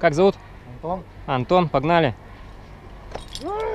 Как зовут? Антон. Антон, погнали. Ой!